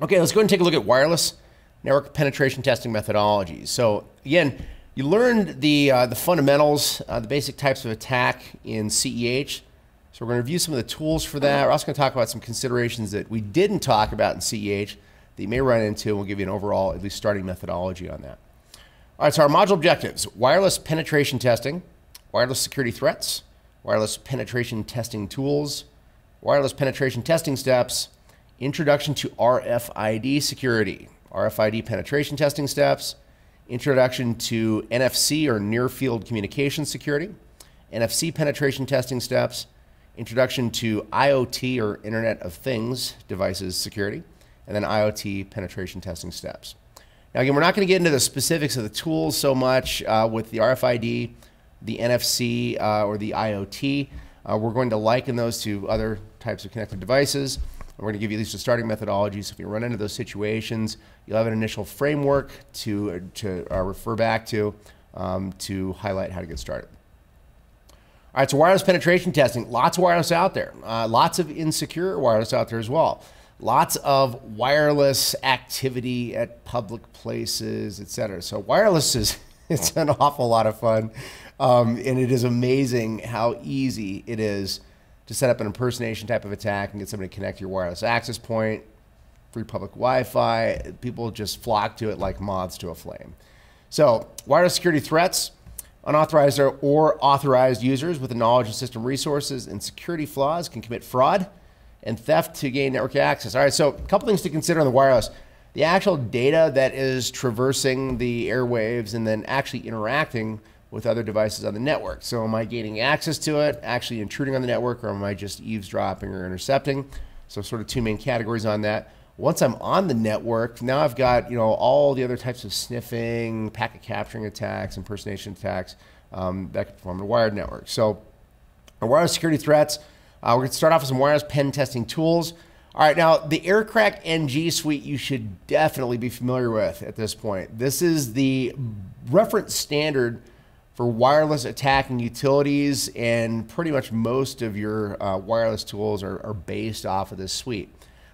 Okay, let's go and take a look at wireless network penetration testing methodologies. So again, you learned the, uh, the fundamentals, uh, the basic types of attack in CEH. So we're going to review some of the tools for that. We're also going to talk about some considerations that we didn't talk about in CEH that you may run into, and we'll give you an overall, at least starting methodology on that. All right, so our module objectives, wireless penetration testing, wireless security threats, wireless penetration testing tools, wireless penetration testing steps, Introduction to RFID security, RFID penetration testing steps, introduction to NFC or near field communication security, NFC penetration testing steps, introduction to IoT or Internet of Things devices security, and then IoT penetration testing steps. Now, again, we're not going to get into the specifics of the tools so much uh, with the RFID, the NFC, uh, or the IoT. Uh, we're going to liken those to other types of connected devices. We're going to give you at least a starting methodology. So if you run into those situations, you'll have an initial framework to, to uh, refer back to um, to highlight how to get started. All right, so wireless penetration testing. Lots of wireless out there. Uh, lots of insecure wireless out there as well. Lots of wireless activity at public places, etc. So wireless is it's an awful lot of fun, um, and it is amazing how easy it is to set up an impersonation type of attack and get somebody to connect your wireless access point, free public Wi-Fi. People just flock to it like moths to a flame. So wireless security threats, unauthorized or authorized users with the knowledge of system resources and security flaws can commit fraud and theft to gain network access. All right, so a couple things to consider on the wireless. The actual data that is traversing the airwaves and then actually interacting with other devices on the network. So am I gaining access to it, actually intruding on the network, or am I just eavesdropping or intercepting? So sort of two main categories on that. Once I'm on the network, now I've got you know all the other types of sniffing, packet capturing attacks, impersonation attacks um, that could perform in a wired network. So our wireless security threats, uh, we're going to start off with some wireless pen testing tools. All right, now the AirCrack NG suite you should definitely be familiar with at this point. This is the reference standard for wireless attacking utilities, and pretty much most of your uh, wireless tools are, are, based off of this suite.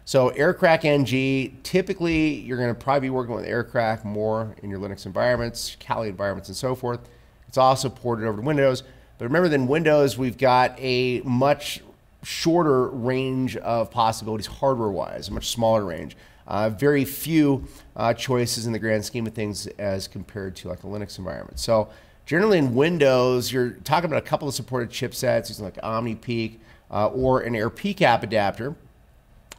So AirCrack NG, typically you're going to probably be working with AirCrack more in your Linux environments, Kali environments, and so forth. It's also ported over to Windows. But remember that in Windows, we've got a much shorter range of possibilities hardware-wise, a much smaller range. Uh, very few uh, choices in the grand scheme of things as compared to like a Linux environment. So Generally in Windows, you're talking about a couple of supported chipsets, using like OmniPeek uh, or an AirPCAP adapter,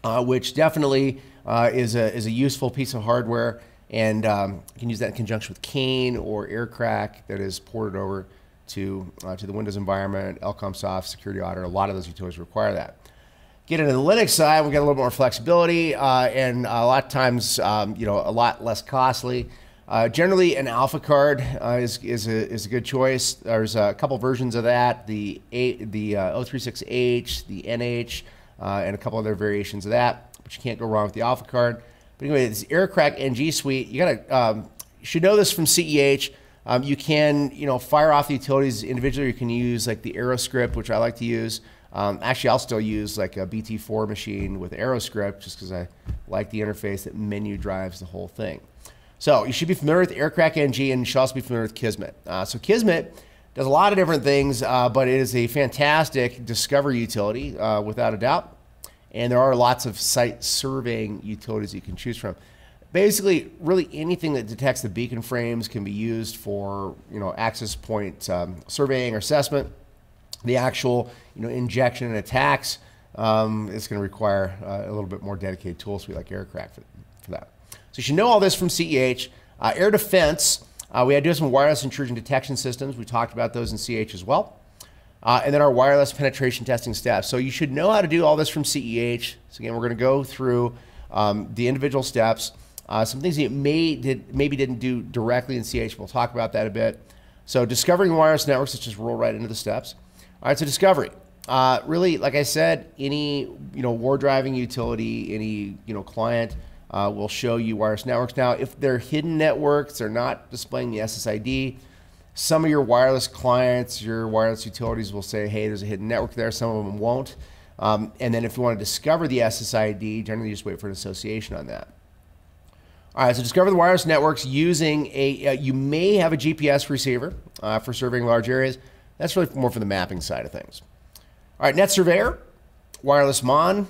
uh, which definitely uh, is, a, is a useful piece of hardware. And um, you can use that in conjunction with Cain or AirCrack that is ported over to, uh, to the Windows environment, Elcomsoft, Security Auditor. A lot of those utilities require that. Get into the Linux side, we get a little more flexibility uh, and a lot of times, um, you know, a lot less costly. Uh, generally, an Alfa card uh, is, is, a, is a good choice. There's a couple versions of that, the, a, the uh, 036H, the NH, uh, and a couple other variations of that, but you can't go wrong with the Alfa card. But anyway, this AirCrack NG suite, you gotta, um, you should know this from CEH. Um, you can, you know, fire off the utilities individually. You can use like the Airoscript, which I like to use. Um, actually, I'll still use like a BT4 machine with Airoscript just because I like the interface that menu drives the whole thing. So you should be familiar with AirCrack NG and you should also be familiar with Kismet. Uh, so Kismet does a lot of different things, uh, but it is a fantastic discovery utility uh, without a doubt. And there are lots of site surveying utilities you can choose from. Basically, really anything that detects the beacon frames can be used for you know access point um, surveying or assessment. The actual you know injection and attacks um, is going to require uh, a little bit more dedicated tool suite like AirCrack for, for that. So you should know all this from CEH. Uh, air defense, uh, we had to do some wireless intrusion detection systems. We talked about those in CEH as well. Uh, and then our wireless penetration testing steps. So you should know how to do all this from CEH. So again, we're going to go through um, the individual steps. Uh, some things that may did, maybe didn't do directly in CEH. We'll talk about that a bit. So discovering wireless networks, let's just roll right into the steps. All right, so discovery. Uh, really, like I said, any you know war driving utility, any you know client uh, will show you wireless networks. Now, if they're hidden networks, they're not displaying the SSID. Some of your wireless clients, your wireless utilities will say, hey, there's a hidden network there. Some of them won't. Um, and then if you want to discover the SSID, generally just wait for an association on that. All right, so discover the wireless networks using a, uh, you may have a GPS receiver uh, for surveying large areas. That's really more for the mapping side of things. All right, Net Surveyor, wireless MON,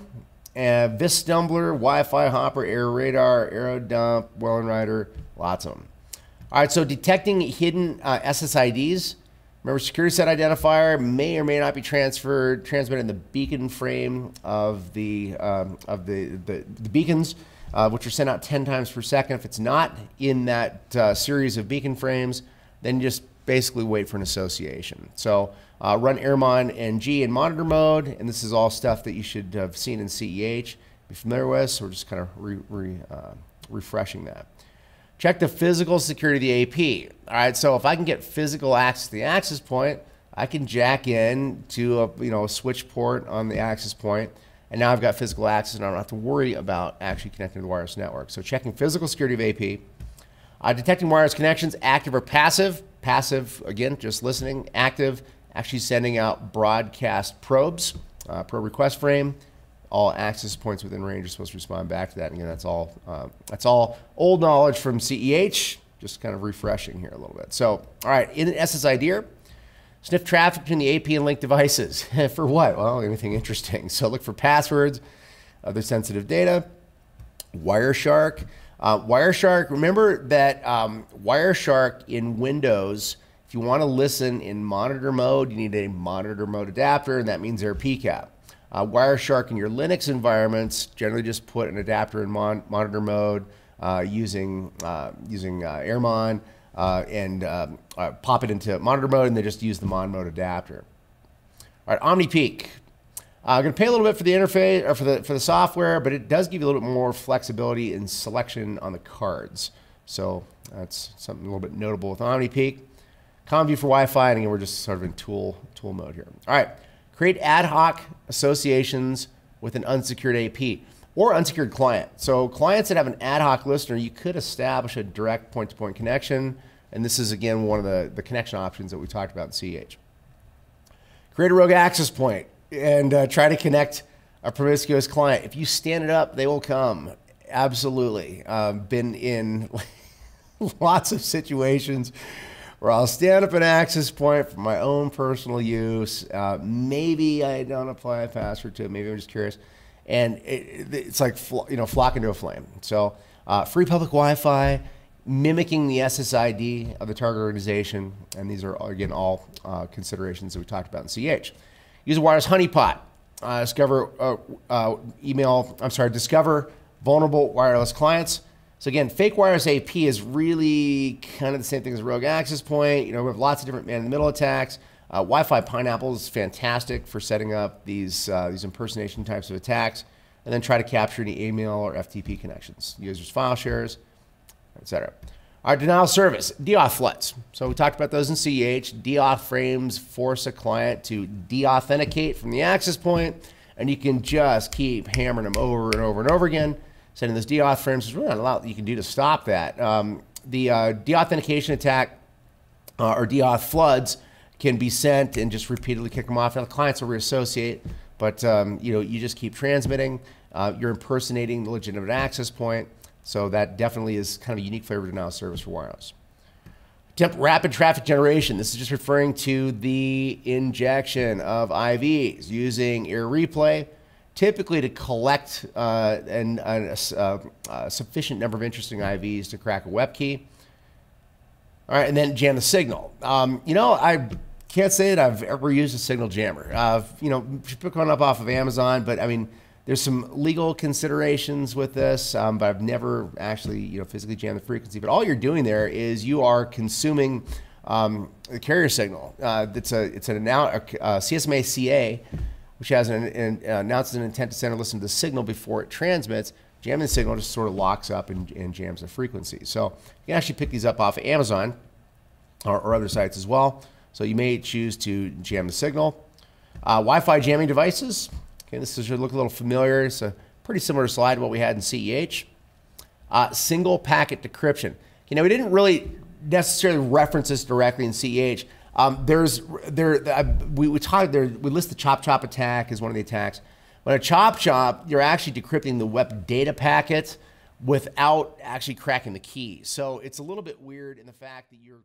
uh, Vistumbler, Wi-Fi Hopper, Air Radar, Aero Dump, Airodump, Wellenreiter, lots of them. All right, so detecting hidden uh, SSIDs. Remember, security set identifier may or may not be transferred, transmitted in the beacon frame of the um, of the, the, the beacons, uh, which are sent out 10 times per second. If it's not in that uh, series of beacon frames, then just basically wait for an association. So uh, run Airmon NG in monitor mode, and this is all stuff that you should have seen in CEH, be familiar with, so we're just kind of re, re, uh, refreshing that. Check the physical security of the AP. All right, so if I can get physical access to the access point, I can jack in to a you know a switch port on the access point, and now I've got physical access, and I don't have to worry about actually connecting to the wireless network. So checking physical security of AP, uh, detecting wireless connections, active or passive. Passive, again, just listening. Active, actually sending out broadcast probes, uh, probe request frame. All access points within range are supposed to respond back to that. And again, that's all uh, that's all old knowledge from CEH. Just kind of refreshing here a little bit. So, all right, in an SSID, sniff traffic between the AP and link devices. for what? Well, anything interesting. So look for passwords, other sensitive data, Wireshark. Uh, Wireshark, remember that um, Wireshark in Windows, if you want to listen in monitor mode, you need a monitor mode adapter, and that means they're PCAP. Uh, Wireshark in your Linux environments, generally just put an adapter in mon monitor mode uh, using, uh, using uh, Airmon uh, and um, pop it into monitor mode, and then just use the mon mode adapter. All right, OmniPeek. Uh, I'm going to pay a little bit for the interface or for the for the software, but it does give you a little bit more flexibility in selection on the cards. So that's something a little bit notable with OmniPeek. CommView for Wi-Fi, and again, we're just sort of in tool tool mode here. All right, create ad hoc associations with an unsecured AP or unsecured client. So clients that have an ad hoc listener, you could establish a direct point-to-point -point connection, and this is again one of the, the connection options that we talked about in CH. Create a rogue access point and uh, try to connect a promiscuous client. If you stand it up, they will come. Absolutely. Been in lots of situations where I'll stand up an access point for my own personal use. Uh, maybe I don't apply a password to it. Maybe I'm just curious. And it, it's like, you know, flock into a flame. So uh, free public Wi-Fi, mimicking the SSID of the target organization. And these are, again, all uh, considerations that we talked about in CH. Use a wireless honeypot. Uh, discover uh, uh, email, I'm sorry, discover vulnerable wireless clients. So again, fake wireless AP is really kind of the same thing as rogue access point. You know, we have lots of different man-in-the-middle attacks. Uh, Wi-Fi Pineapple is fantastic for setting up these uh, these impersonation types of attacks, and then try to capture any email or FTP connections, users' file shares, etc. Our denial service, deauth floods. So we talked about those in CEH. Deauth frames force a client to deauthenticate from the access point, and you can just keep hammering them over and over and over again. Sending those deauth frames, there's really not a lot you can do to stop that. Um, the uh, deauthentication attack uh, or deauth floods can be sent and just repeatedly kick them off. Now the clients will reassociate, but um, you know you just keep transmitting. Uh, you're impersonating the legitimate access point. So that definitely is kind of a unique flavor denial service for wireless. Rapid traffic generation. This is just referring to the injection of IVs using aireplay, typically to collect uh, an, a, a, a, sufficient number of interesting IVs to crack a WEP key. All right, and then jam the signal. Um, you know, I can't say that I've ever used a signal jammer. Uh, you know, pick one up off of Amazon, but I mean, there's some legal considerations with this, um, but I've never actually, you know, physically jammed the frequency. But all you're doing there is you are consuming um, the carrier signal. Uh, it's a it's an a, a CSMA CA, which has an, an uh, announces an intent to send or listen to the signal before it transmits. Jamming the signal just sort of locks up and, and jams the frequency. So you can actually pick these up off of Amazon or, or other sites as well. So you may choose to jam the signal. Uh, Wi-Fi jamming devices. Okay, this should look a little familiar. It's a pretty similar slide to what we had in CEH. Uh, single packet decryption. You know, we didn't really necessarily reference this directly in CEH. Um, there's there uh, we we talked there we list the chop chop attack as one of the attacks. When a chop chop, you're actually decrypting the WEP data packet without actually cracking the key. So it's a little bit weird in the fact that you're